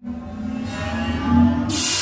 Música